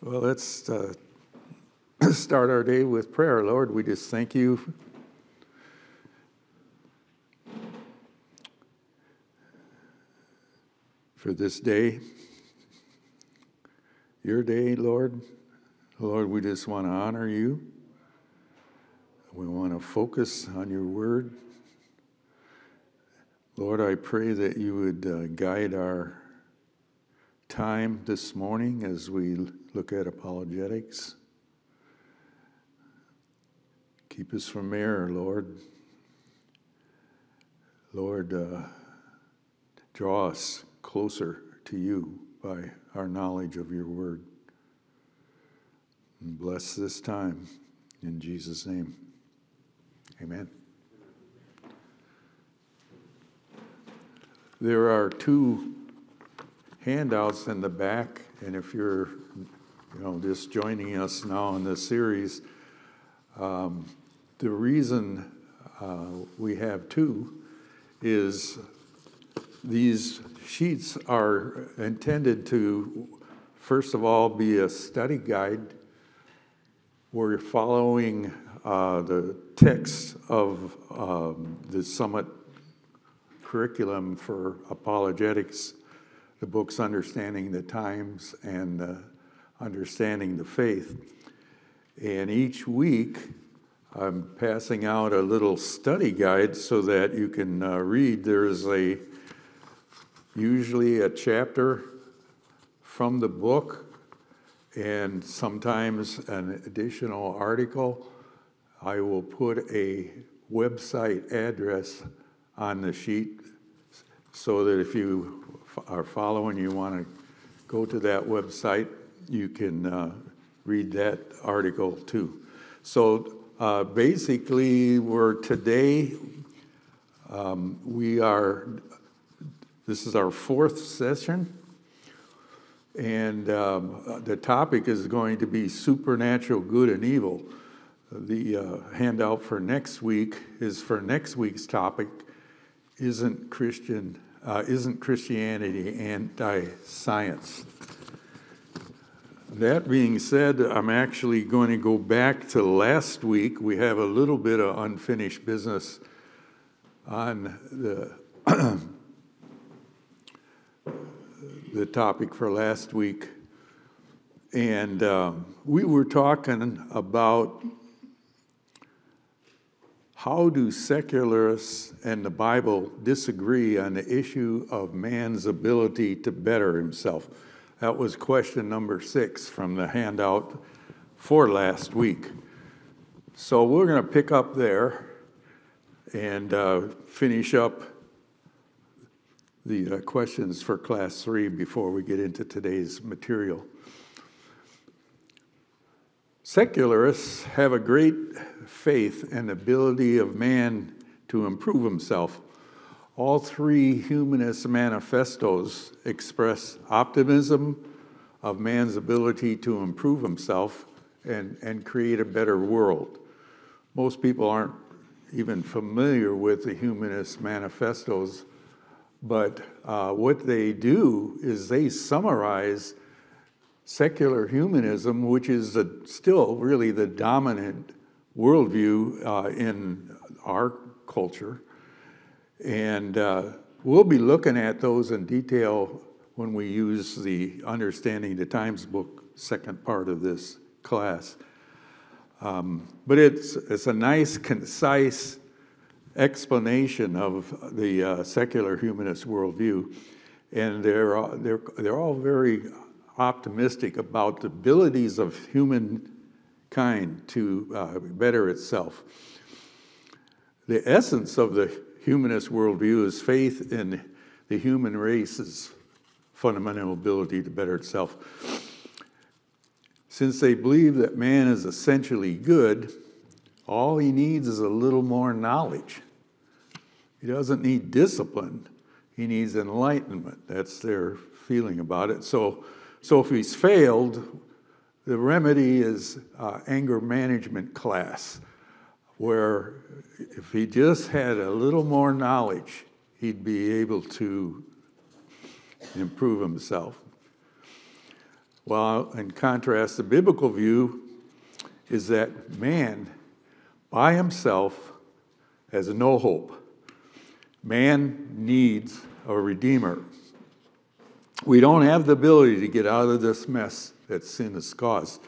Well, let's uh, start our day with prayer. Lord, we just thank you. For this day, your day, Lord. Lord, we just want to honor you. We want to focus on your word. Lord, I pray that you would uh, guide our time this morning as we look at apologetics. Keep us from error, Lord. Lord, uh, draw us closer to you by our knowledge of your word. And bless this time in Jesus' name. Amen. There are two handouts in the back, and if you're, you know, just joining us now in this series, um, the reason uh, we have two is these sheets are intended to, first of all, be a study guide. We're following uh, the text of um, the Summit curriculum for apologetics the books Understanding the Times and uh, Understanding the Faith. And each week, I'm passing out a little study guide so that you can uh, read. There's a usually a chapter from the book and sometimes an additional article. I will put a website address on the sheet so that if you are following, you want to go to that website, you can uh, read that article too. So uh, basically, we're today, um, we are, this is our fourth session. And um, the topic is going to be supernatural good and evil. The uh, handout for next week is for next week's topic Isn't Christian uh, Isn't Christianity Anti Science? That being said, I'm actually going to go back to last week. We have a little bit of unfinished business on the, the topic for last week. And um, we were talking about how do secularists and the Bible disagree on the issue of man's ability to better himself? That was question number six from the handout for last week. So we're going to pick up there and uh, finish up the uh, questions for class three before we get into today's material. Secularists have a great faith and ability of man to improve himself. All three humanist manifestos express optimism of man's ability to improve himself and, and create a better world. Most people aren't even familiar with the humanist manifestos, but uh, what they do is they summarize secular humanism, which is still really the dominant worldview uh, in our culture. And uh, we'll be looking at those in detail when we use the Understanding the Times book, second part of this class. Um, but it's, it's a nice, concise explanation of the uh, secular humanist worldview. And they're, they're, they're all very optimistic about the abilities of humankind to uh, better itself. The essence of the humanist worldview is faith in the human race's fundamental ability to better itself. Since they believe that man is essentially good, all he needs is a little more knowledge. He doesn't need discipline, he needs enlightenment. That's their feeling about it. So so if he's failed, the remedy is uh, anger management class, where if he just had a little more knowledge, he'd be able to improve himself. While in contrast, the biblical view is that man by himself has no hope. Man needs a redeemer. We don't have the ability to get out of this mess that sin has caused.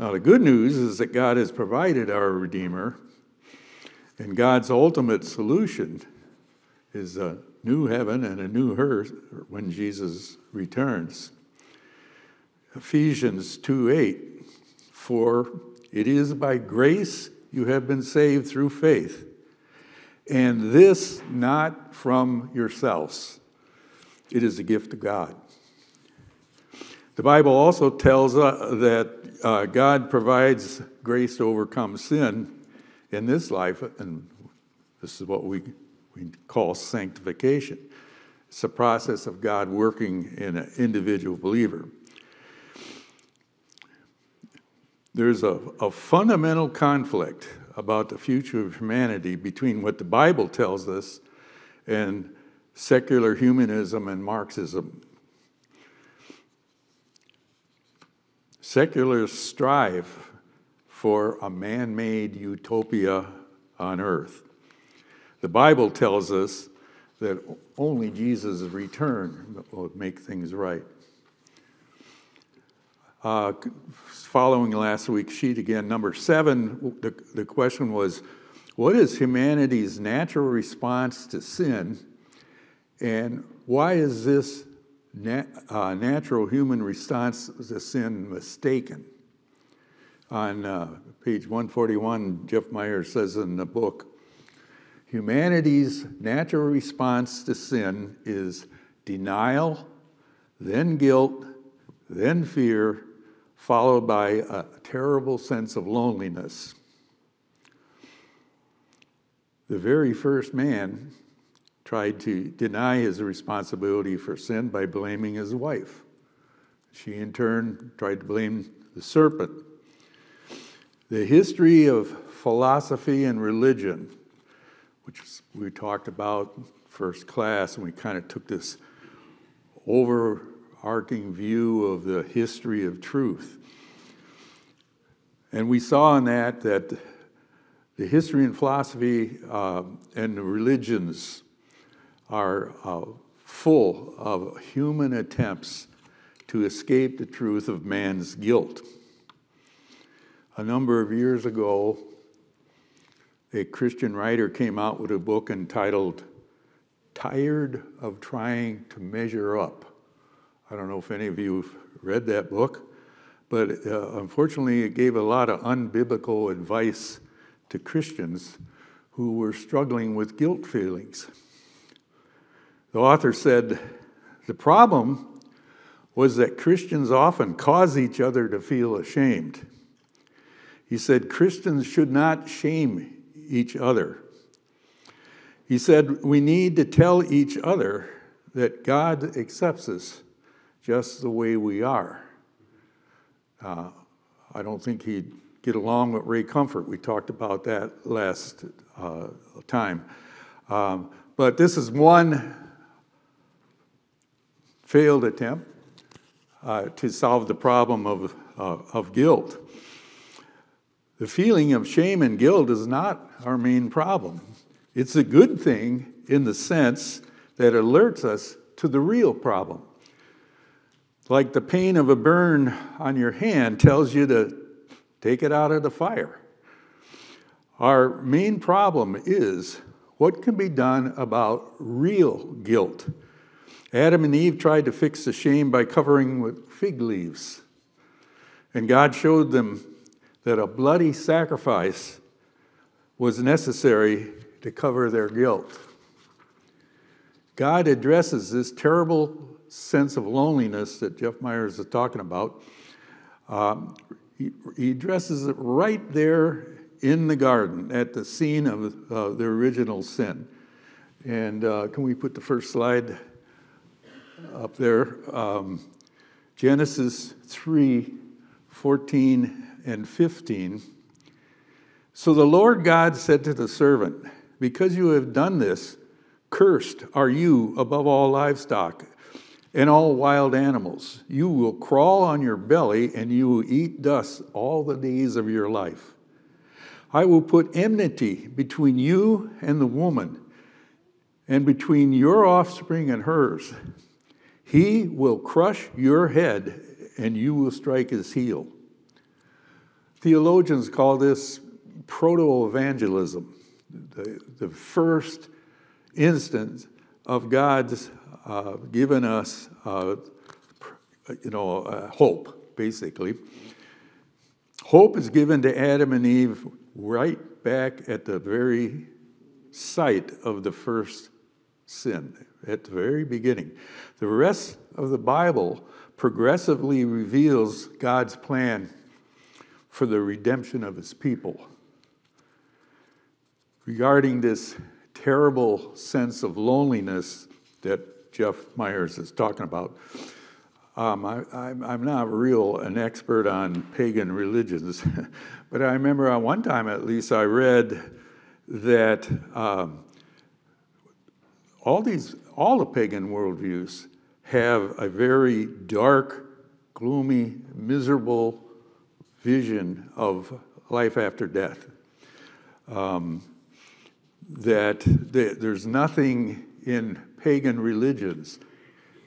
Now, the good news is that God has provided our Redeemer, and God's ultimate solution is a new heaven and a new earth when Jesus returns. Ephesians 2 8, for it is by grace you have been saved through faith, and this not from yourselves. It is a gift of God. The Bible also tells uh, that uh, God provides grace to overcome sin in this life, and this is what we, we call sanctification. It's a process of God working in an individual believer. There's a, a fundamental conflict about the future of humanity between what the Bible tells us and secular humanism and Marxism. Secularists strive for a man made utopia on earth. The Bible tells us that only Jesus' return will make things right. Uh, following last week's sheet again, number seven, the, the question was what is humanity's natural response to sin, and why is this nat- uh, natural human response to sin mistaken? On uh, page 141, Jeff Myers says in the book, humanity's natural response to sin is denial, then guilt, then fear, followed by a terrible sense of loneliness. The very first man tried to deny his responsibility for sin by blaming his wife. She, in turn, tried to blame the serpent. The history of philosophy and religion, which we talked about first class, and we kind of took this overarching view of the history of truth. And we saw in that that the history and philosophy uh, and the religions are uh, full of human attempts to escape the truth of man's guilt. A number of years ago, a Christian writer came out with a book entitled Tired of Trying to Measure Up. I don't know if any of you have read that book, but uh, unfortunately, it gave a lot of unbiblical advice to Christians who were struggling with guilt feelings. The author said the problem was that Christians often cause each other to feel ashamed. He said Christians should not shame each other. He said we need to tell each other that God accepts us just the way we are. Uh, I don't think he'd get along with Ray Comfort. We talked about that last uh, time. Um, but this is one failed attempt uh, to solve the problem of, uh, of guilt. The feeling of shame and guilt is not our main problem. It's a good thing in the sense that alerts us to the real problem like the pain of a burn on your hand tells you to take it out of the fire. Our main problem is what can be done about real guilt. Adam and Eve tried to fix the shame by covering with fig leaves. And God showed them that a bloody sacrifice was necessary to cover their guilt. God addresses this terrible sense of loneliness that Jeff Myers is talking about, um, he, he addresses it right there in the garden at the scene of uh, the original sin. And uh, can we put the first slide up there? Um, Genesis 3 14 and 15. So the Lord God said to the servant, Because you have done this, cursed are you above all livestock and all wild animals. You will crawl on your belly, and you will eat dust all the days of your life. I will put enmity between you and the woman, and between your offspring and hers. He will crush your head, and you will strike his heel. Theologians call this protoevangelium, the, the first instance of God's uh, given us, uh, you know, uh, hope, basically. Hope is given to Adam and Eve right back at the very site of the first sin, at the very beginning. The rest of the Bible progressively reveals God's plan for the redemption of his people. Regarding this terrible sense of loneliness that Jeff Myers is talking about, um, I, am not real an expert on pagan religions, but I remember on one time at least I read that um, all these, all the pagan worldviews have a very dark, gloomy, miserable vision of life after death. Um, that there's nothing in pagan religions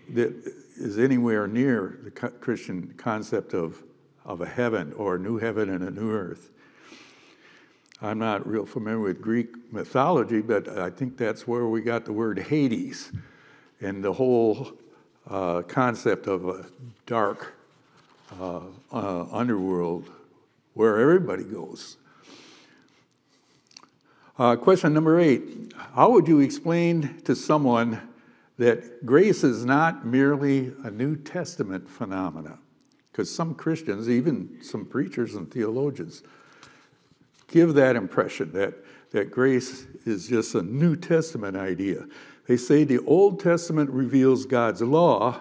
that is anywhere near the Christian concept of, of a heaven or a new heaven and a new earth. I'm not real familiar with Greek mythology, but I think that's where we got the word Hades and the whole uh, concept of a dark uh, uh, underworld where everybody goes. Uh, question number eight How would you explain to someone that grace is not merely a New Testament phenomena? Because some Christians, even some preachers and theologians, give that impression that, that grace is just a New Testament idea. They say the Old Testament reveals God's law,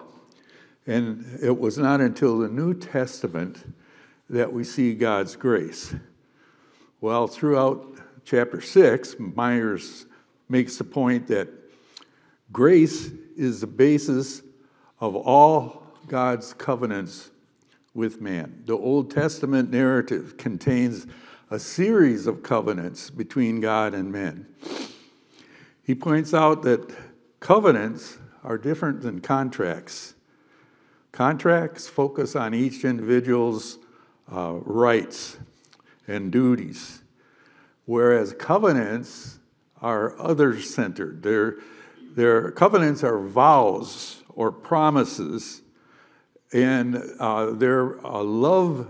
and it was not until the New Testament that we see God's grace. Well, throughout chapter 6, Myers makes the point that grace is the basis of all God's covenants with man. The Old Testament narrative contains a series of covenants between God and men. He points out that covenants are different than contracts. Contracts focus on each individual's uh, rights and duties, whereas covenants are other centered. Their, their covenants are vows or promises, and uh, they're a love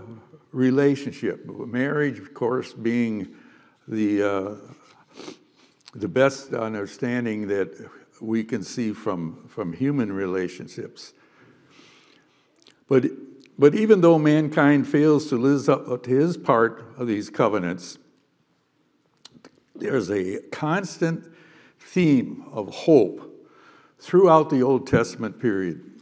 relationship. Marriage, of course, being the, uh, the best understanding that we can see from, from human relationships. But, but even though mankind fails to live up to his part of these covenants, there's a constant theme of hope throughout the Old Testament period.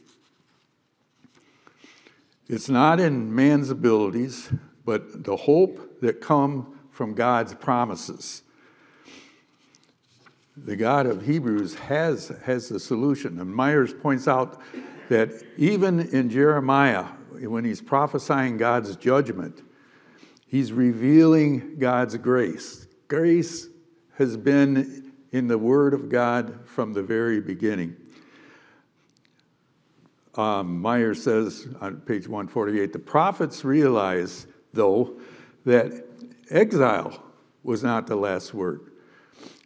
It's not in man's abilities, but the hope that come from God's promises. The God of Hebrews has, has the solution. And Myers points out that even in Jeremiah, when he's prophesying God's judgment, he's revealing God's grace. Grace has been in the Word of God from the very beginning. Um, Meyer says on page 148 the prophets realize, though, that exile was not the last word.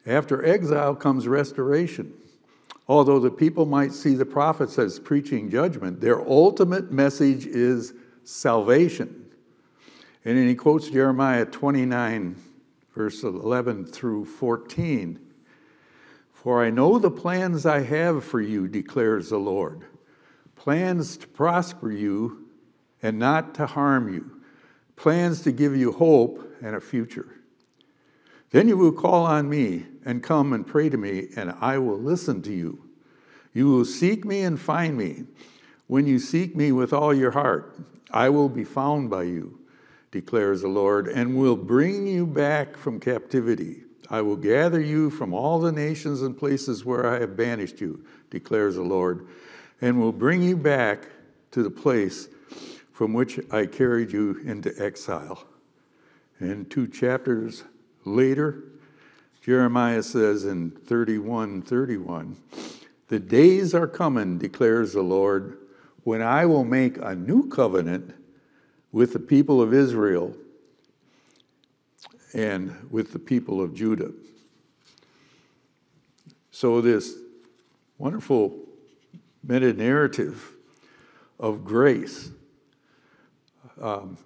After exile comes restoration. Although the people might see the prophets as preaching judgment, their ultimate message is salvation. And then he quotes Jeremiah 29, verse 11 through 14. For I know the plans I have for you, declares the Lord plans to prosper you and not to harm you, plans to give you hope and a future. Then you will call on me and come and pray to me, and I will listen to you. You will seek me and find me. When you seek me with all your heart, I will be found by you, declares the Lord, and will bring you back from captivity. I will gather you from all the nations and places where I have banished you, declares the Lord and will bring you back to the place from which I carried you into exile. And two chapters later, Jeremiah says in 31 31, The days are coming, declares the Lord, when I will make a new covenant with the people of Israel and with the people of Judah. So, this wonderful meta narrative of grace. Um,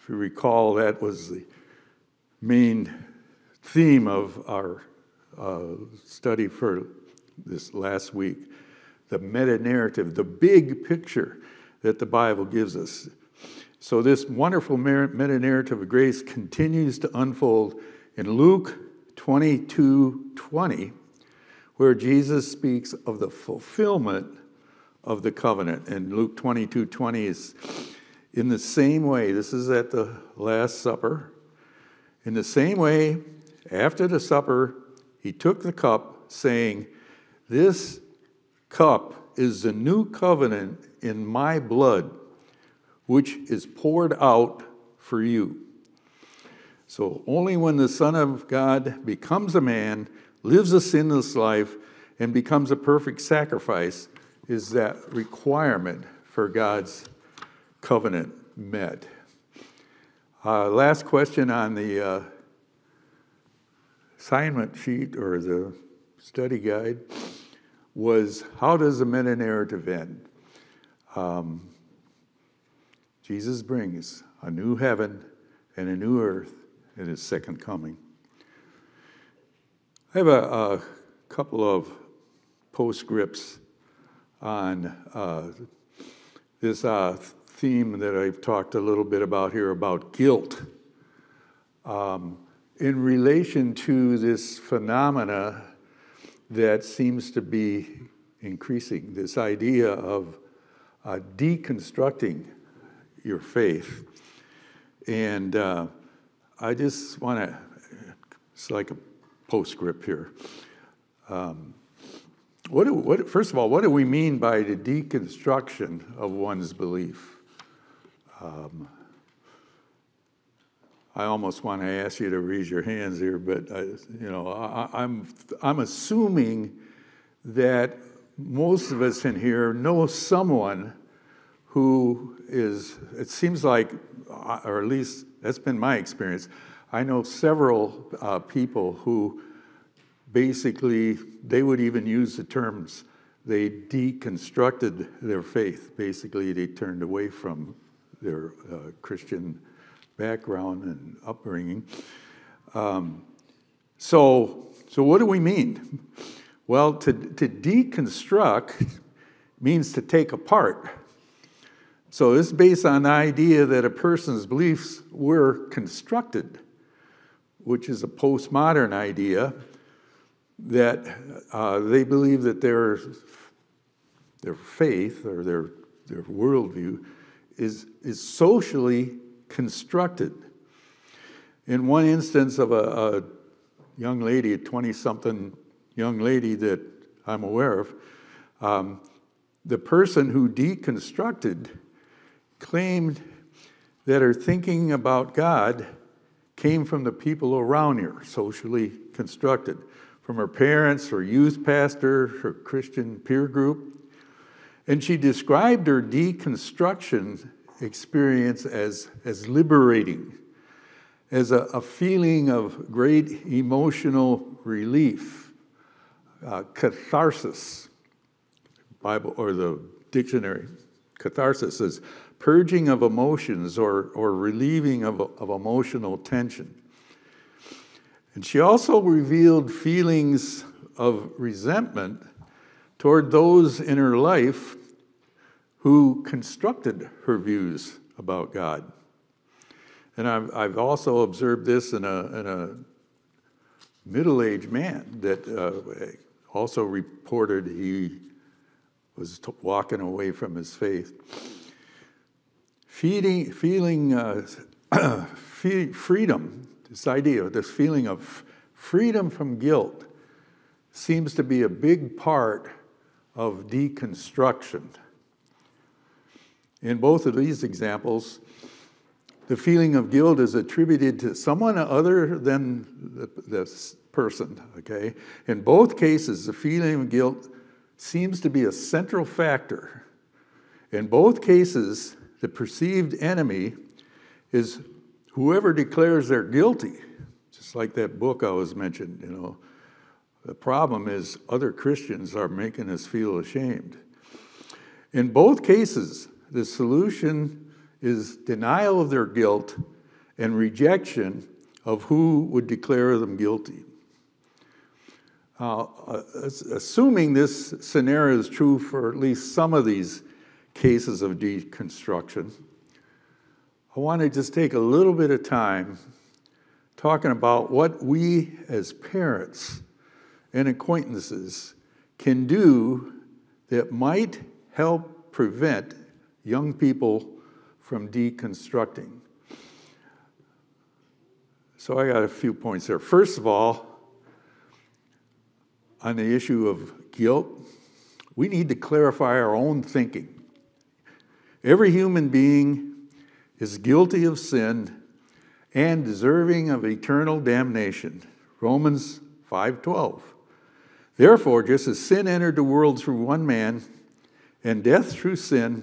if you recall, that was the main theme of our uh, study for this last week the meta narrative, the big picture that the Bible gives us. So, this wonderful meta narrative of grace continues to unfold in Luke 22 20, where Jesus speaks of the fulfillment of the covenant. And Luke 22 20 is in the same way, this is at the Last Supper. In the same way, after the supper, he took the cup, saying, This cup is the new covenant in my blood, which is poured out for you. So only when the Son of God becomes a man, lives a sinless life, and becomes a perfect sacrifice is that requirement for God's covenant met. Uh, last question on the uh, assignment sheet or the study guide was how does the meta narrative end? Um, Jesus brings a new heaven and a new earth in his second coming. I have a, a couple of postscripts on uh, this uh, theme that I've talked a little bit about here about guilt. Um, in relation to this phenomena that seems to be increasing, this idea of uh, deconstructing your faith. And uh, I just want to, it's like a postscript here. Um, what, do, what, first of all, what do we mean by the deconstruction of one's belief? Um, I almost want to ask you to raise your hands here, but I, you know, I, I'm I'm assuming that most of us in here know someone who is. It seems like, uh, or at least that's been my experience. I know several uh, people who basically, they would even use the terms, they deconstructed their faith. Basically, they turned away from their uh, Christian background and upbringing. Um, so, so what do we mean? Well, to, to deconstruct means to take apart. So this is based on the idea that a person's beliefs were constructed, which is a postmodern idea that uh, they believe that their, their faith or their, their worldview is, is socially constructed. In one instance of a, a young lady, a 20 something young lady that I'm aware of, um, the person who deconstructed claimed that her thinking about God came from the people around her, socially constructed from her parents, her youth pastor, her Christian peer group. And she described her deconstruction experience as, as liberating, as a, a feeling of great emotional relief, uh, catharsis. Bible or the dictionary, catharsis is purging of emotions or, or relieving of, of emotional tension. And she also revealed feelings of resentment toward those in her life who constructed her views about God. And I've, I've also observed this in a, in a middle aged man that uh, also reported he was t- walking away from his faith. Feeding, feeling uh, freedom this idea, this feeling of freedom from guilt, seems to be a big part of deconstruction. In both of these examples, the feeling of guilt is attributed to someone other than the, person, okay? In both cases, the feeling of guilt seems to be a central factor. In both cases, the perceived enemy is whoever declares they're guilty, just like that book I was mentioned, you know. The problem is other Christians are making us feel ashamed. In both cases, the solution is denial of their guilt and rejection of who would declare them guilty. Uh, assuming this scenario is true for at least some of these cases of deconstruction, I want to just take a little bit of time talking about what we as parents and acquaintances can do that might help prevent young people from deconstructing. So I got a few points there. First of all, on the issue of guilt, we need to clarify our own thinking. Every human being is guilty of sin and deserving of eternal damnation. Romans 5:12. Therefore, just as sin entered the world through one man and death through sin,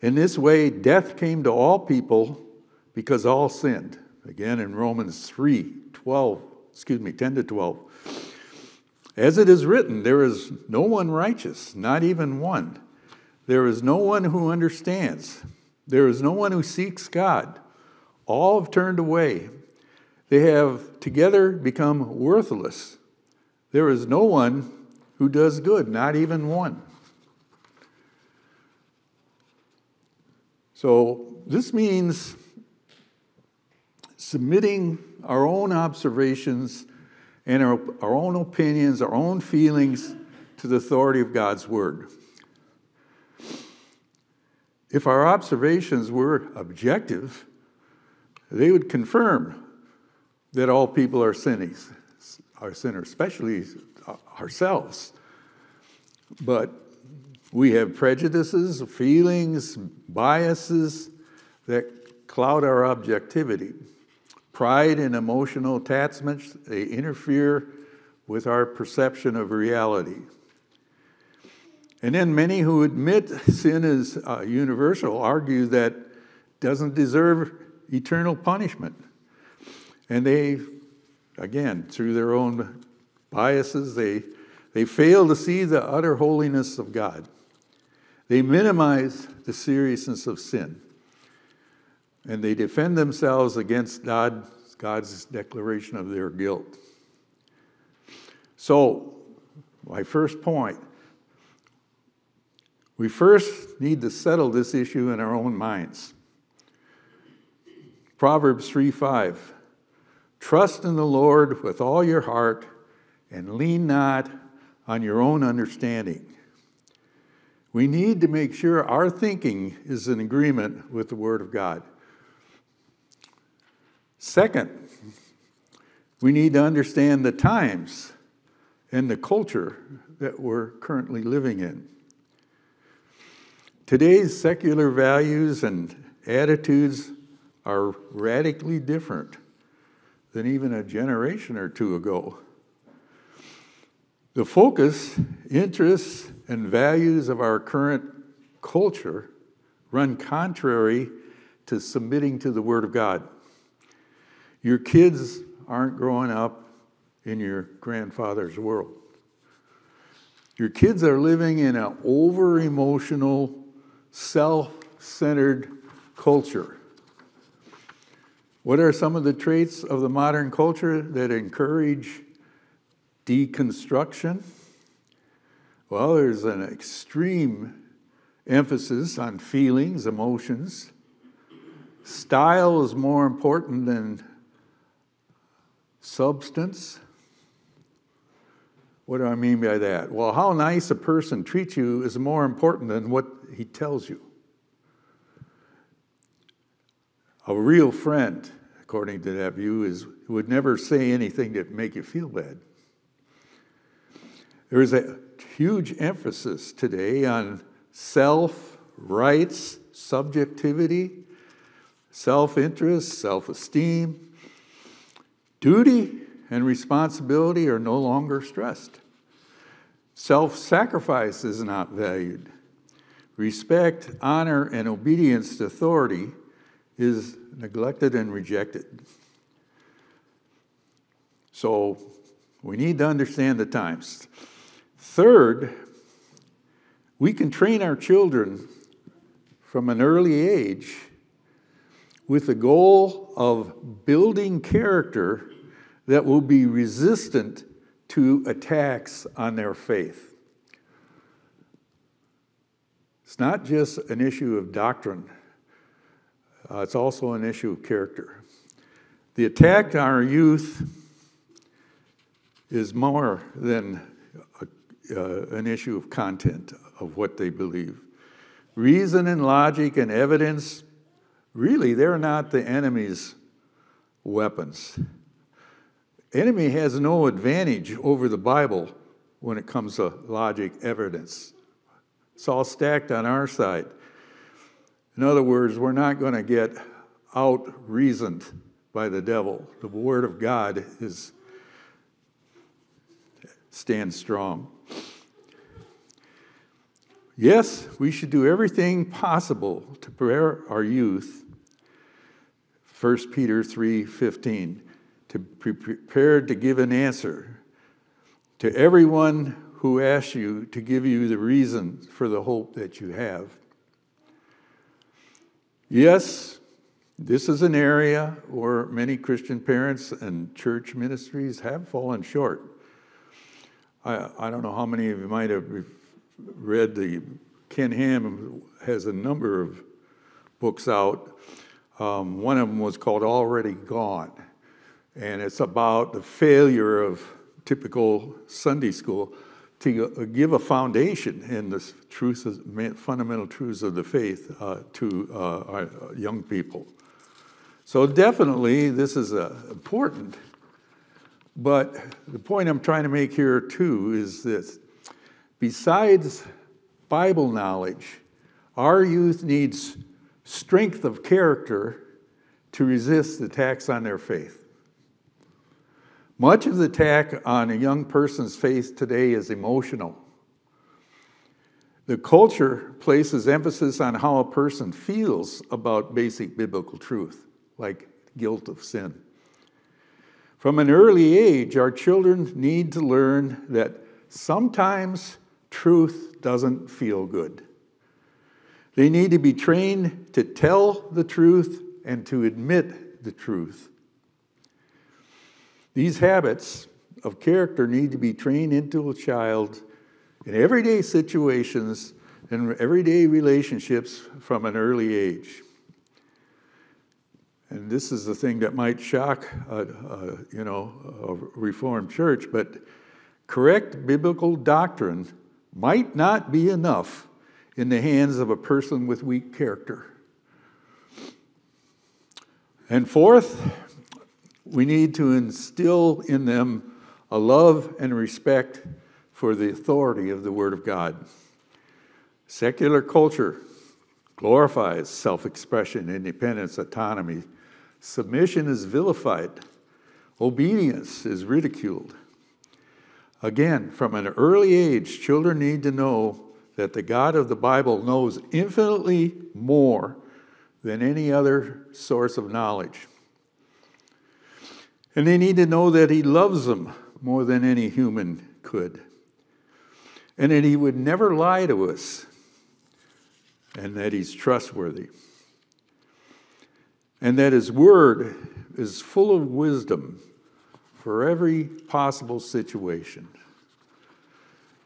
in this way death came to all people because all sinned. Again in Romans 3, 12, excuse me, 10 to 12. As it is written, there is no one righteous, not even one. There is no one who understands. There is no one who seeks God. All have turned away. They have together become worthless. There is no one who does good, not even one. So, this means submitting our own observations and our, our own opinions, our own feelings to the authority of God's Word. If our observations were objective, they would confirm that all people are sinners, are sinners, especially ourselves. But we have prejudices, feelings, biases that cloud our objectivity. Pride and emotional attachments, they interfere with our perception of reality. And then many who admit sin is uh, universal argue that doesn't deserve eternal punishment. And they, again, through their own biases, they, they fail to see the utter holiness of God. They minimize the seriousness of sin. And they defend themselves against God, God's declaration of their guilt. So, my first point we first need to settle this issue in our own minds. Proverbs 3 5. Trust in the Lord with all your heart and lean not on your own understanding. We need to make sure our thinking is in agreement with the Word of God. Second, we need to understand the times and the culture that we're currently living in. Today's secular values and attitudes are radically different than even a generation or two ago. The focus, interests, and values of our current culture run contrary to submitting to the Word of God. Your kids aren't growing up in your grandfather's world. Your kids are living in an over emotional, self centered culture. What are some of the traits of the modern culture that encourage deconstruction? Well, there's an extreme emphasis on feelings, emotions. Style is more important than substance. What do I mean by that? Well, how nice a person treats you is more important than what he tells you. A real friend, according to that view, is would never say anything that make you feel bad. There is a huge emphasis today on self, rights, subjectivity, self interest, self esteem. Duty and responsibility are no longer stressed. Self sacrifice is not valued. Respect, honor, and obedience to authority is neglected and rejected. So we need to understand the times. Third, we can train our children from an early age with the goal of building character that will be resistant to attacks on their faith. It's not just an issue of doctrine, uh, it's also an issue of character. The attack on our youth is more than a, uh, an issue of content of what they believe. Reason and logic and evidence, really, they're not the enemy's weapons. Enemy has no advantage over the Bible when it comes to logic evidence. It's all stacked on our side. In other words, we're not going to get out reasoned by the devil. The word of God is stand strong. Yes, we should do everything possible to prepare our youth. 1 Peter 3:15 to be prepared to give an answer to everyone who asks you to give you the reason for the hope that you have. Yes, this is an area where many Christian parents and church ministries have fallen short. I, I don't know how many of you might have read the, Ken Ham has a number of books out. Um, one of them was called Already Gone and it's about the failure of typical Sunday school to uh, give a foundation in the truth, of, fundamental truths of the faith uh, to uh, our young people. So definitely, this is uh, important. But the point I'm trying to make here too is this: besides Bible knowledge, our youth needs strength of character to resist attacks on their faith. Much of the attack on a young person's faith today is emotional. The culture places emphasis on how a person feels about basic biblical truth, like guilt of sin. From an early age, our children need to learn that sometimes truth doesn't feel good. They need to be trained to tell the truth and to admit the truth. These habits of character need to be trained into a child in everyday situations and everyday relationships from an early age. And this is the thing that might shock, you know, a Reformed church, but correct biblical doctrine might not be enough in the hands of a person with weak character. And fourth, we need to instill in them a love and respect for the authority of the Word of God. Secular culture glorifies self expression, independence, autonomy. Submission is vilified, obedience is ridiculed. Again, from an early age, children need to know that the God of the Bible knows infinitely more than any other source of knowledge. And they need to know that He loves them more than any human could. And that He would never lie to us. And that He's trustworthy. And that His Word is full of wisdom for every possible situation.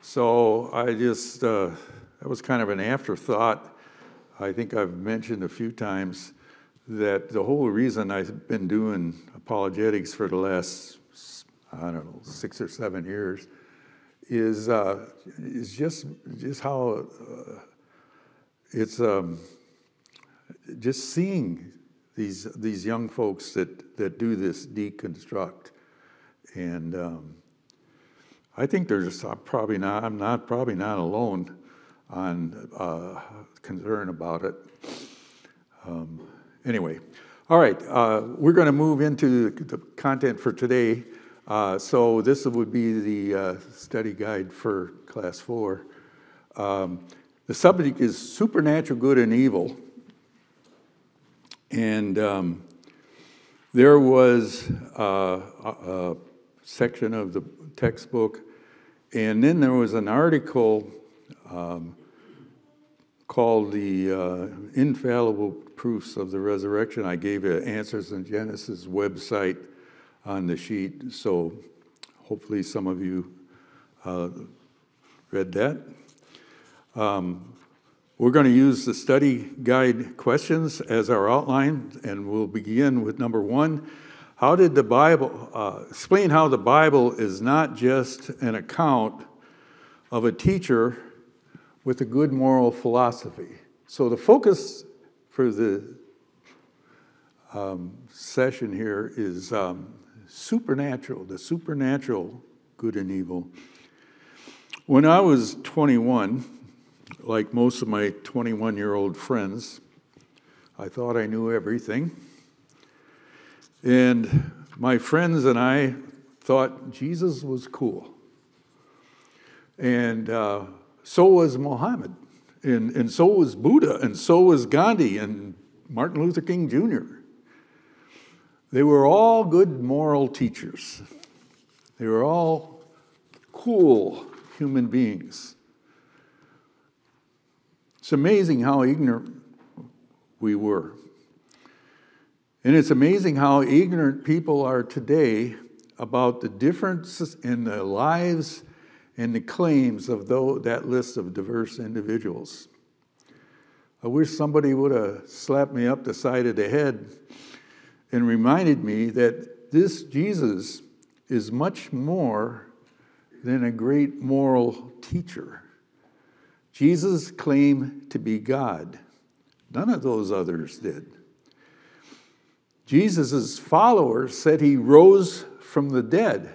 So I just, uh, that was kind of an afterthought. I think I've mentioned a few times that the whole reason I've been doing apologetics for the last, I don't know, six or seven years is, uh, is just, just how uh, it's um, just seeing these, these young folks that, that do this deconstruct. And um, I think there's probably not. I'm not probably not alone on uh, concern about it. Um, anyway, all right. Uh, we're going to move into the content for today. Uh, so this would be the uh, study guide for class four. Um, the subject is supernatural good and evil, and um, there was uh, a, a section of the textbook. And then there was an article um, called The uh, Infallible Proofs of the Resurrection. I gave Answers in Genesis website on the sheet, so hopefully some of you uh, read that. Um, we're going to use the study guide questions as our outline, and we'll begin with number one. How did the Bible uh, explain how the Bible is not just an account of a teacher with a good moral philosophy? So, the focus for the um, session here is um, supernatural, the supernatural good and evil. When I was 21, like most of my 21 year old friends, I thought I knew everything. And my friends and I thought Jesus was cool. And uh, so was Muhammad. And, and so was Buddha. And so was Gandhi and Martin Luther King Jr. They were all good moral teachers. They were all cool human beings. It's amazing how ignorant we were. And it's amazing how ignorant people are today about the differences in the lives and the claims of that list of diverse individuals. I wish somebody would have slapped me up the side of the head and reminded me that this Jesus is much more than a great moral teacher. Jesus claimed to be God. None of those others did. Jesus' followers said he rose from the dead.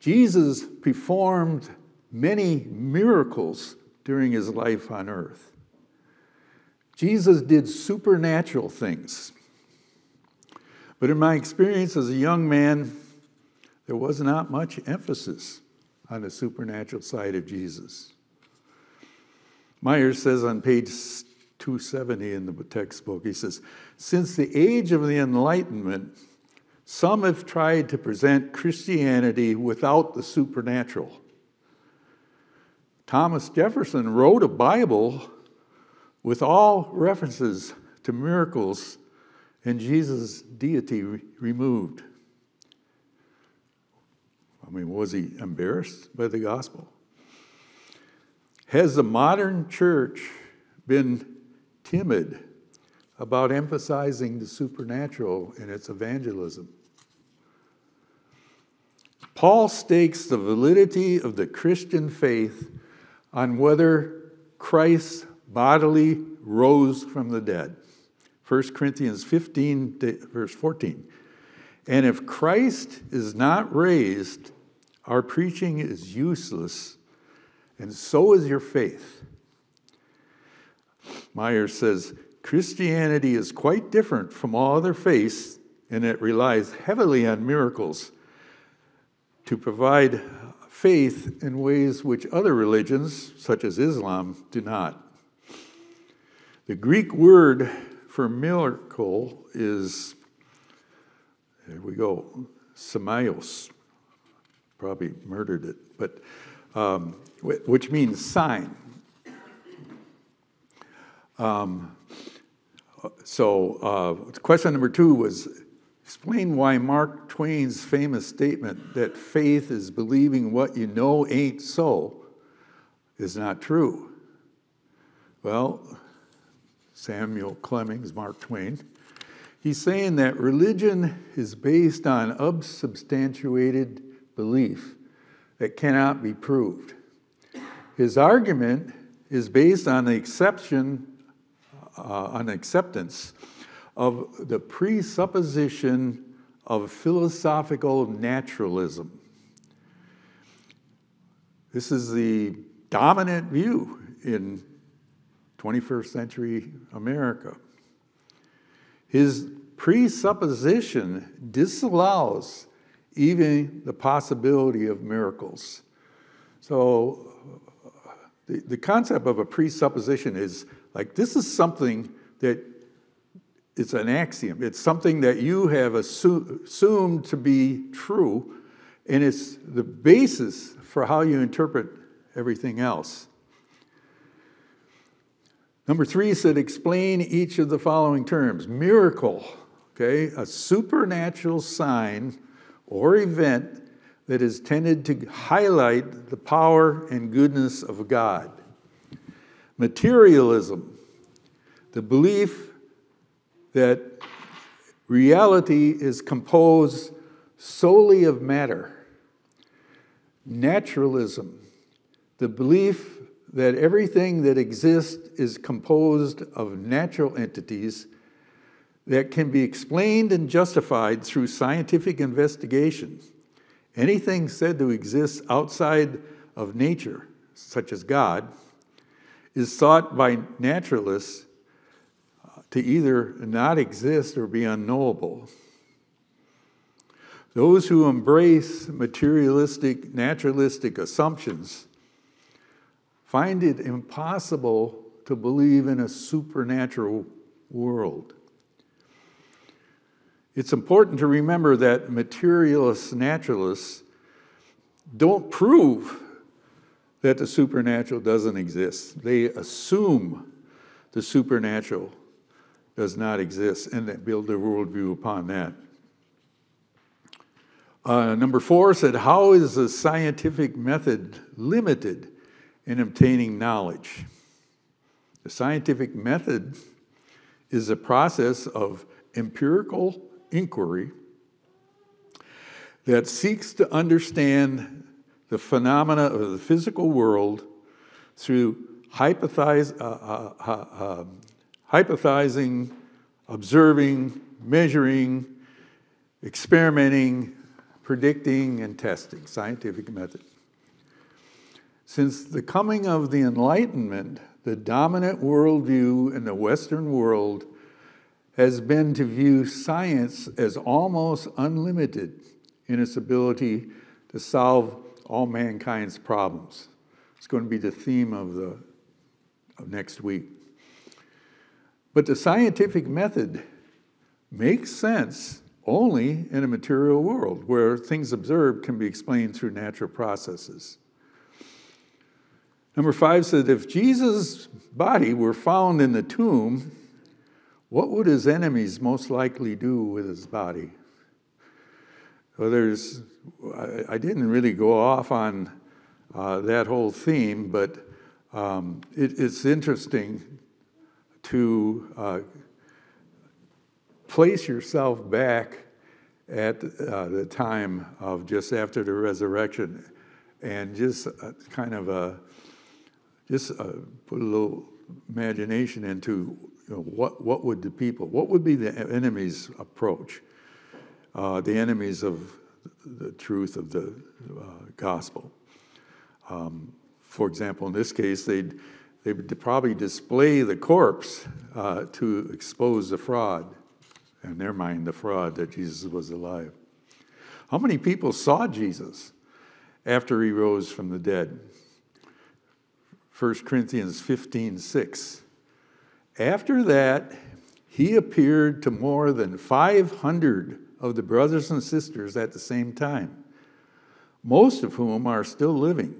Jesus performed many miracles during his life on earth. Jesus did supernatural things. But in my experience as a young man, there was not much emphasis on the supernatural side of Jesus. Myers says on page 270 in the textbook, he says, Since the age of the Enlightenment, some have tried to present Christianity without the supernatural. Thomas Jefferson wrote a Bible with all references to miracles and Jesus' deity re- removed. I mean, was he embarrassed by the gospel? Has the modern church been timid about emphasizing the supernatural in its evangelism. Paul stakes the validity of the Christian faith on whether Christ bodily rose from the dead. 1 Corinthians 15, verse 14. And if Christ is not raised, our preaching is useless, and so is your faith. Myers says Christianity is quite different from all other faiths and it relies heavily on miracles to provide faith in ways which other religions, such as Islam, do not. The Greek word for miracle is, there we go, semaios. Probably murdered it, but um, which means sign. Um, so, uh, question number two was explain why Mark Twain's famous statement that faith is believing what you know ain't so is not true. Well, Samuel Clemens, Mark Twain, he's saying that religion is based on unsubstantiated belief that cannot be proved. His argument is based on the exception uh, on acceptance of the presupposition of philosophical naturalism. This is the dominant view in 21st century America. His presupposition disallows even the possibility of miracles. So, the, the concept of a presupposition is like this is something that it's an axiom. It's something that you have assu- assumed to be true, and it's the basis for how you interpret everything else. Number three said explain each of the following terms miracle, okay, a supernatural sign or event that is tended to highlight the power and goodness of God. Materialism, the belief that reality is composed solely of matter. Naturalism, the belief that everything that exists is composed of natural entities that can be explained and justified through scientific investigation. Anything said to exist outside of nature, such as God, is thought by naturalists uh, to either not exist or be unknowable. Those who embrace materialistic, naturalistic assumptions find it impossible to believe in a supernatural world. It's important to remember that materialist naturalists don't prove that the supernatural doesn't exist. They assume the supernatural does not exist and they build their worldview upon that. Uh, number four said, How is the scientific method limited in obtaining knowledge? The scientific method is a process of empirical inquiry that seeks to understand the phenomena of the physical world through uh, uh, uh, um, hypothesizing, observing, measuring, experimenting, predicting, and testing, scientific method. Since the coming of the Enlightenment, the dominant worldview in the Western world has been to view science as almost unlimited in its ability to solve all mankind's problems. It's going to be the theme of the of next week. But the scientific method makes sense only in a material world where things observed can be explained through natural processes. Number five said if Jesus' body were found in the tomb, what would his enemies most likely do with his body? Well, there's, I, didn't really go off on uh, that whole theme, but um, it, it's interesting to uh, place yourself back at uh, the time of just after the resurrection and just uh, kind of a, just uh, put a little imagination into you know, what, what would the people, what would be the enemy's approach? Uh, the enemies of the truth of the uh, gospel. Um, for example, in this case, they'd, they would probably display the corpse uh, to expose the fraud, in their mind, the fraud that Jesus was alive. How many people saw Jesus after he rose from the dead? 1 Corinthians 15 6. After that, he appeared to more than 500 of the brothers and sisters at the same time, most of whom are still living,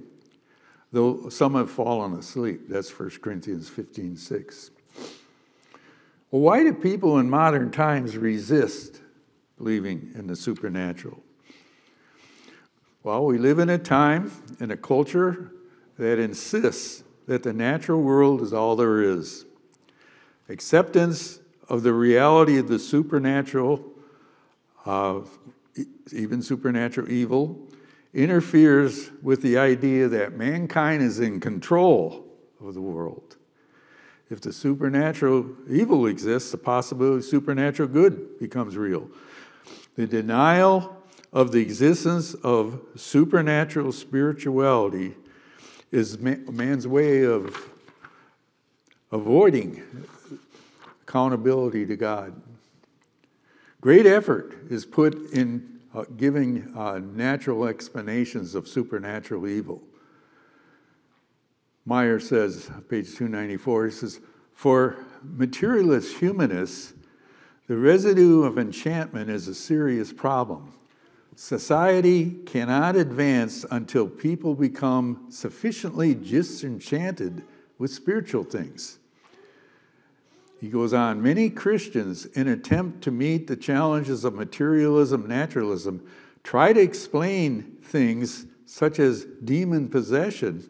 though some have fallen asleep. That's 1 Corinthians 15 6. Well, why do people in modern times resist believing in the supernatural? Well, we live in a time, in a culture that insists that the natural world is all there is. Acceptance of the reality of the supernatural, uh, even supernatural evil, interferes with the idea that mankind is in control of the world. If the supernatural evil exists, the possibility of supernatural good becomes real. The denial of the existence of supernatural spirituality is man's way of avoiding accountability to God. Great effort is put in uh, giving uh, natural explanations of supernatural evil. Myers says, page 294, he says, For materialist humanists, the residue of enchantment is a serious problem. Society cannot advance until people become sufficiently disenchanted with spiritual things. He goes on, many Christians, in attempt to meet the challenges of materialism, naturalism, try to explain things such as demon possession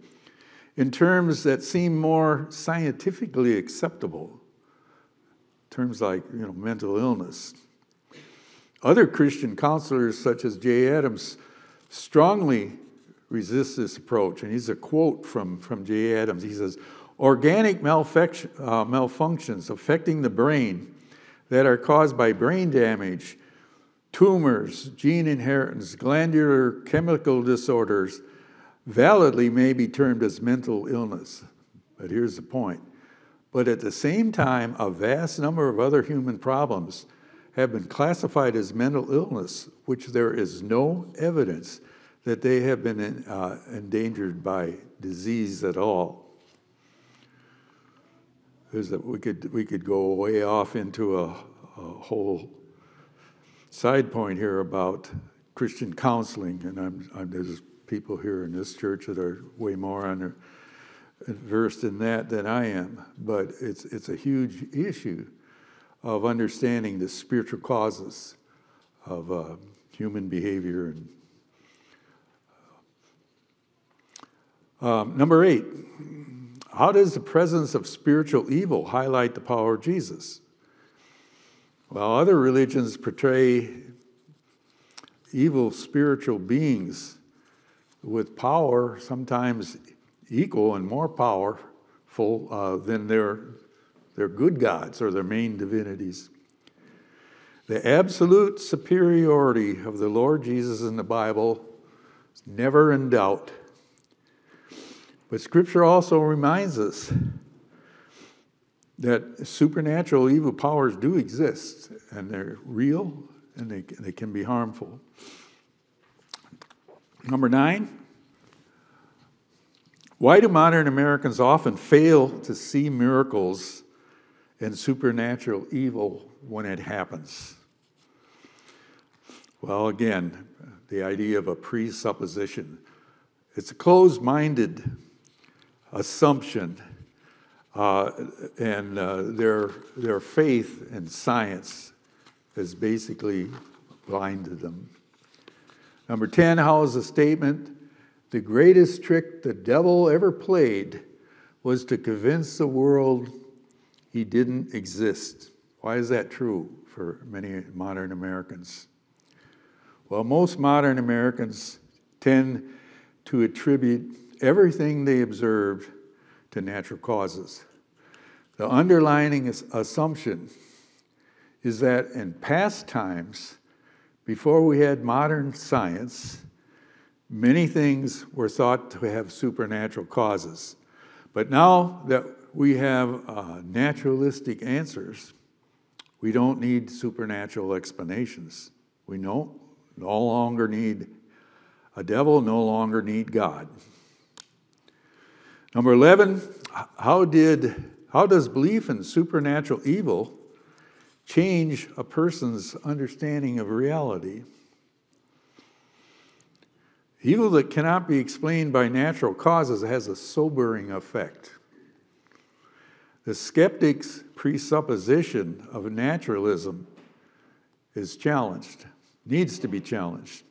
in terms that seem more scientifically acceptable. Terms like, you know, mental illness. Other Christian counselors, such as Jay Adams, strongly resist this approach. And he's a quote from, from Jay Adams. He says, Organic uh, malfunctions affecting the brain that are caused by brain damage, tumors, gene inheritance, glandular chemical disorders, validly may be termed as mental illness. But here's the point. But at the same time, a vast number of other human problems have been classified as mental illness, which there is no evidence that they have been uh, endangered by disease at all. There's a, we, could, we could go way off into a, a whole side point here about Christian counseling, and I'm, I'm, there's people here in this church that are way more versed in that than I am, but it's, it's a huge issue of understanding the spiritual causes of uh, human behavior. And um, number eight, how does the presence of spiritual evil highlight the power of Jesus? Well, other religions portray evil spiritual beings with power, sometimes equal and more powerful uh, than their, their good gods or their main divinities. The absolute superiority of the Lord Jesus in the Bible is never in doubt. But Scripture also reminds us that supernatural evil powers do exist, and they're real, and they, they can be harmful. Number nine, why do modern Americans often fail to see miracles and supernatural evil when it happens? Well, again, the idea of a presupposition. It's a closed minded assumption, uh, and uh, their, their faith in science has basically blinded them. Number 10, how is the statement? The greatest trick the devil ever played was to convince the world he didn't exist. Why is that true for many modern Americans? Well, most modern Americans tend to attribute everything they observed to natural causes. The underlying assumption is that in past times, before we had modern science, many things were thought to have supernatural causes. But now that we have uh, naturalistic answers, we don't need supernatural explanations. We no, no longer need a devil, no longer need God. Number 11, how, did, how does belief in supernatural evil change a person's understanding of reality? Evil that cannot be explained by natural causes has a sobering effect. The skeptic's presupposition of naturalism is challenged, needs to be challenged.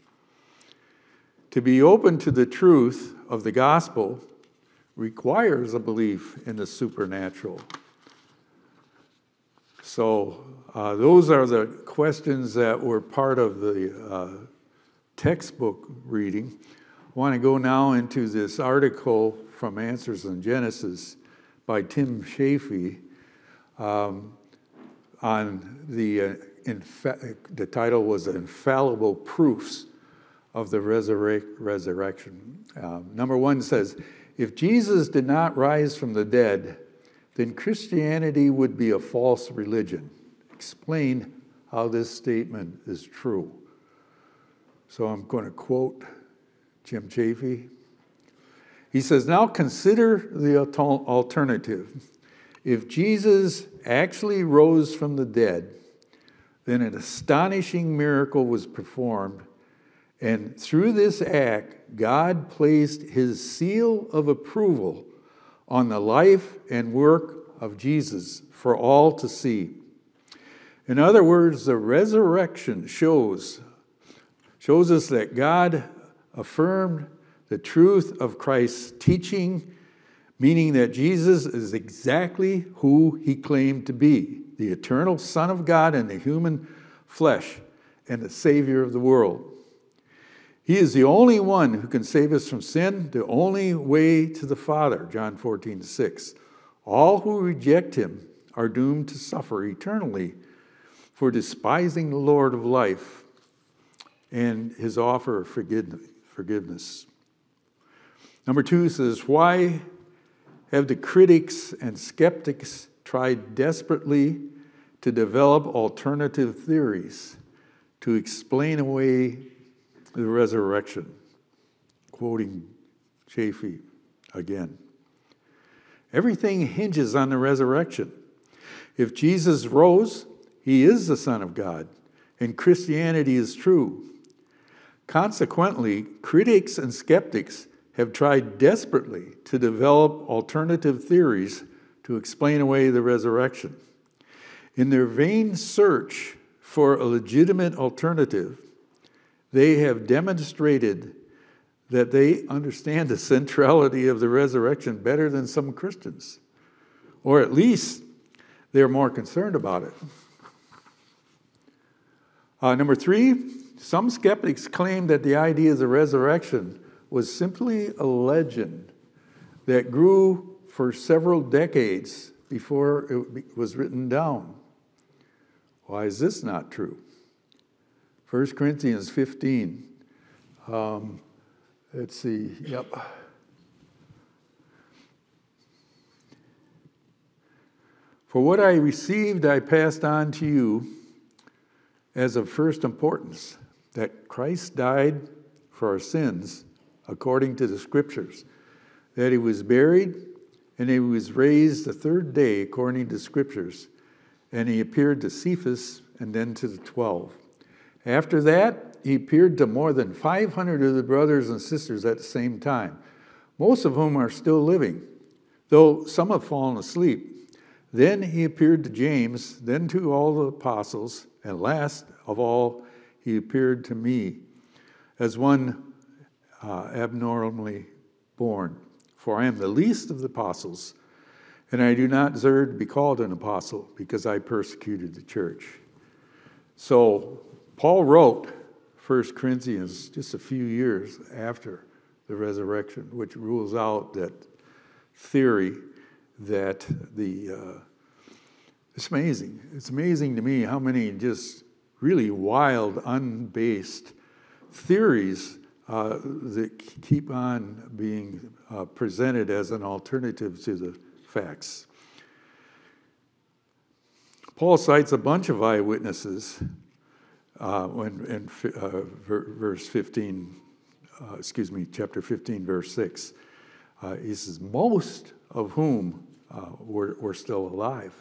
To be open to the truth of the gospel requires a belief in the supernatural. So, uh, those are the questions that were part of the uh, textbook reading. I want to go now into this article from Answers in Genesis by Tim Chaffey um, on the, uh, infa- the title was Infallible Proofs of the Resurrec- Resurrection. Um, number one says, if Jesus did not rise from the dead, then Christianity would be a false religion. Explain how this statement is true. So I'm going to quote Tim Chaffey. He says, Now consider the alternative. If Jesus actually rose from the dead, then an astonishing miracle was performed. And through this act, God placed his seal of approval on the life and work of Jesus for all to see. In other words, the resurrection shows, shows us that God affirmed the truth of Christ's teaching, meaning that Jesus is exactly who he claimed to be the eternal Son of God in the human flesh and the Savior of the world. He is the only one who can save us from sin, the only way to the Father, John 14, 6. All who reject him are doomed to suffer eternally for despising the Lord of life and his offer of forgiveness. Number two says, Why have the critics and skeptics tried desperately to develop alternative theories to explain away the resurrection? Quoting Chaffey again. Everything hinges on the resurrection. If Jesus rose, he is the Son of God, and Christianity is true. Consequently, critics and skeptics have tried desperately to develop alternative theories to explain away the resurrection. In their vain search for a legitimate alternative, they have demonstrated that they understand the centrality of the resurrection better than some Christians, or at least they're more concerned about it. Uh, number three, some skeptics claim that the idea of the resurrection was simply a legend that grew for several decades before it was written down. Why is this not true? 1 Corinthians 15. Um, let's see, yep. For what I received, I passed on to you as of first importance that Christ died for our sins according to the scriptures, that he was buried and he was raised the third day according to scriptures, and he appeared to Cephas and then to the twelve. After that, he appeared to more than 500 of the brothers and sisters at the same time, most of whom are still living, though some have fallen asleep. Then he appeared to James, then to all the apostles. And last of all, he appeared to me as one uh, abnormally born. For I am the least of the apostles, and I do not deserve to be called an apostle because I persecuted the church. So, Paul wrote 1 Corinthians just a few years after the resurrection, which rules out that theory that the uh, it's amazing. It's amazing to me how many just really wild, unbased theories uh, that keep on being uh, presented as an alternative to the facts. Paul cites a bunch of eyewitnesses uh, when, in uh, verse 15, uh, excuse me, chapter 15, verse 6. Uh, he says, most of whom were, were still alive.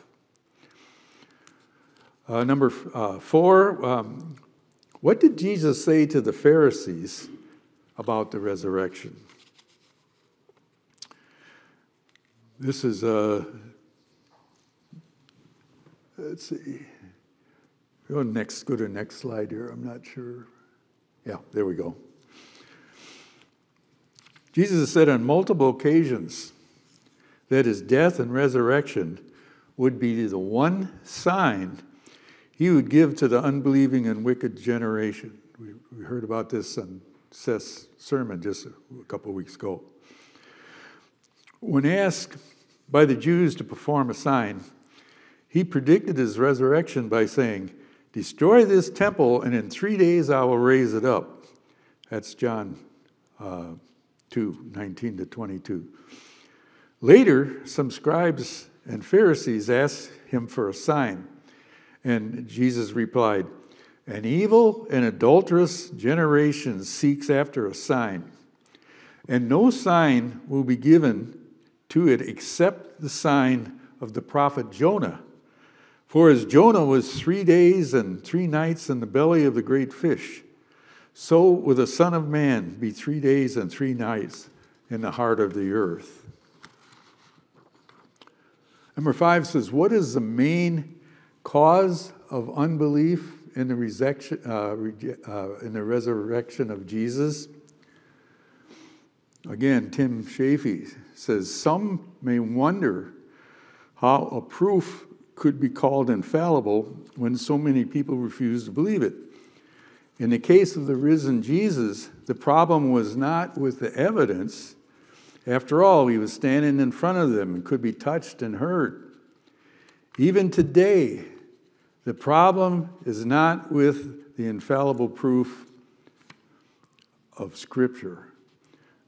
Uh, number uh, four, um, what did Jesus say to the Pharisees about the resurrection? This is, uh, let's see. Go next, go to the next slide here. I'm not sure. Yeah, there we go. Jesus said on multiple occasions that his death and resurrection would be the one sign he would give to the unbelieving and wicked generation. We, we heard about this in Seth's sermon just a couple of weeks ago. When asked by the Jews to perform a sign, he predicted his resurrection by saying, Destroy this temple, and in three days I will raise it up. That's John uh, 2 19 to 22. Later, some scribes and Pharisees asked him for a sign. And Jesus replied, An evil and adulterous generation seeks after a sign, and no sign will be given to it except the sign of the prophet Jonah. For as Jonah was three days and three nights in the belly of the great fish, so will the Son of Man be three days and three nights in the heart of the earth. Number five says, What is the main cause of unbelief in the, rejection, uh, uh, in the resurrection of Jesus? Again, Tim Chaffey says, Some may wonder how a proof could be called infallible when so many people refuse to believe it. In the case of the risen Jesus, the problem was not with the evidence. After all, he was standing in front of them and could be touched and heard. Even today, the problem is not with the infallible proof of Scripture,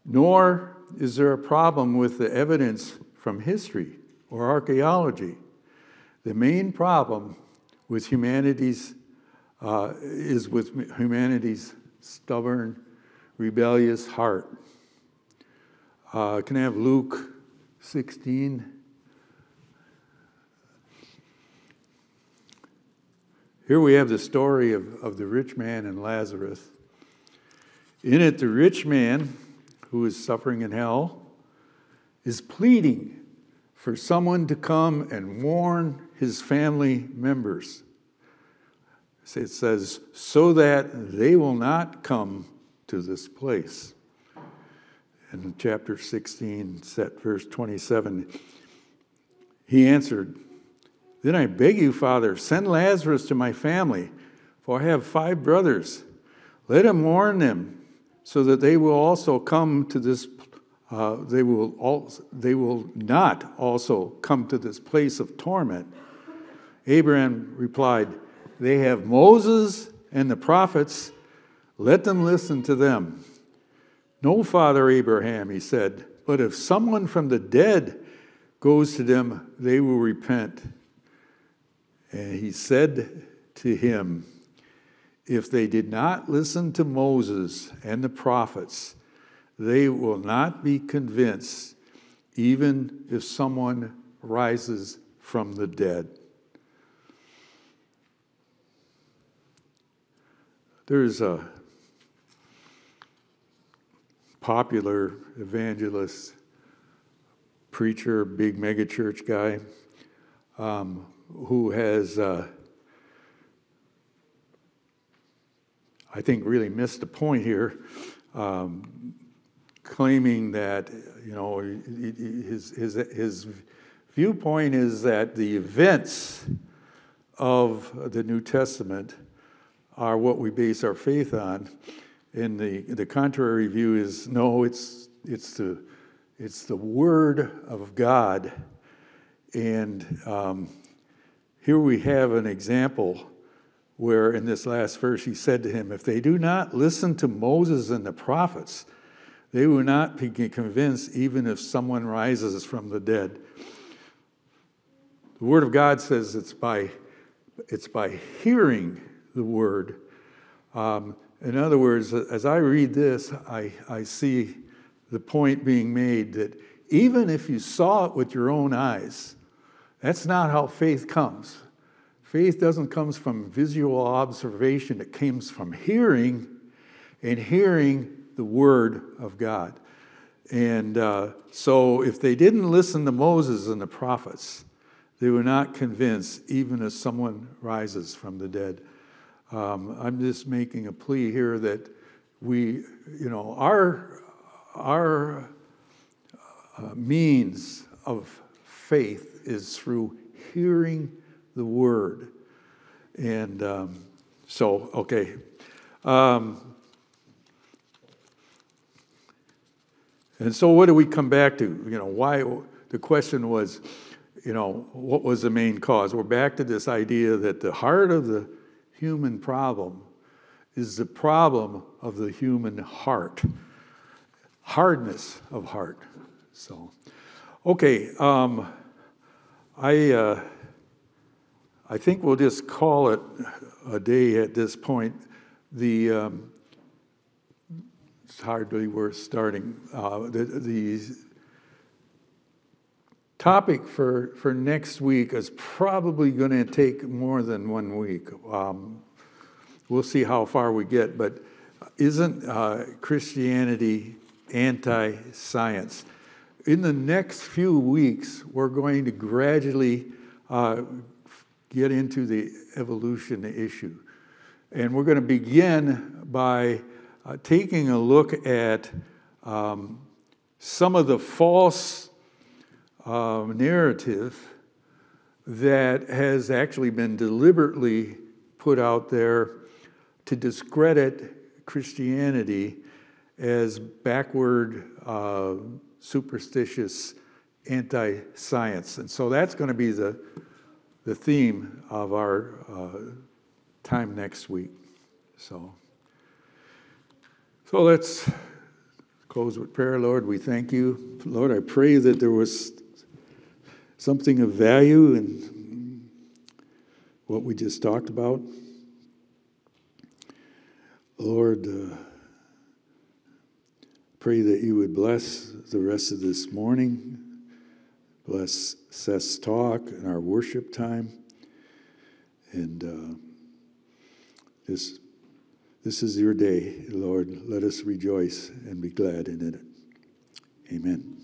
nor is there a problem with the evidence from history or archaeology. The main problem with humanity's uh, is with humanity's stubborn, rebellious heart. Uh, can I have Luke 16? Here we have the story of, of the rich man and Lazarus. In it, the rich man, who is suffering in hell, is pleading for someone to come and warn his family members it says, so that they will not come to this place. In chapter 16, set verse 27, he answered, Then I beg you, Father, send Lazarus to my family, for I have five brothers. Let him warn them, so that they will also come to this. Uh, they will also, they will not also come to this place of torment. Abraham replied, they have Moses and the prophets. Let them listen to them. No, Father Abraham, he said, but if someone from the dead goes to them, they will repent. And he said to him, If they did not listen to Moses and the prophets, they will not be convinced, even if someone rises from the dead. There's a popular evangelist, preacher, big megachurch guy, um, who has, uh, I think, really missed the point here, um, claiming that, you know, his, his, his viewpoint is that the events of the New Testament are what we base our faith on. And the, the contrary view is no, it's, it's, the, it's the Word of God. And um, here we have an example where in this last verse he said to him, If they do not listen to Moses and the prophets, they will not be convinced even if someone rises from the dead. The Word of God says it's by, it's by hearing the word. Um, in other words, as I read this, I, I see the point being made that even if you saw it with your own eyes, that's not how faith comes. Faith doesn't come from visual observation, it comes from hearing and hearing the word of God. And uh, so, if they didn't listen to Moses and the prophets, they were not convinced, even as someone rises from the dead. Um, I'm just making a plea here that we, you know, our, our uh, means of faith is through hearing the word. And um, so, okay. Um, and so, what do we come back to? You know, why? The question was, you know, what was the main cause? We're back to this idea that the heart of the human problem is the problem of the human heart. hardness of heart. So, okay, um, I, uh, I think we'll just call it a day at this point. The, um, it's hardly worth starting. Uh, the, the topic for, for next week is probably going to take more than one week. Um, we'll see how far we get, but isn't uh, Christianity anti science? In the next few weeks, we're going to gradually uh, get into the evolution issue. And we're going to begin by uh, taking a look at um, some of the false um, narrative that has actually been deliberately put out there to discredit Christianity as backward, uh, superstitious, anti science. And so that's going to be the, the theme of our uh, time next week. So, so let's close with prayer. Lord, we thank you. Lord, I pray that there was something of value in what we just talked about. Lord, uh, pray that you would bless the rest of this morning, bless Seth's talk and our worship time, and uh, this, this is your day, Lord. Let us rejoice and be glad in it. Amen.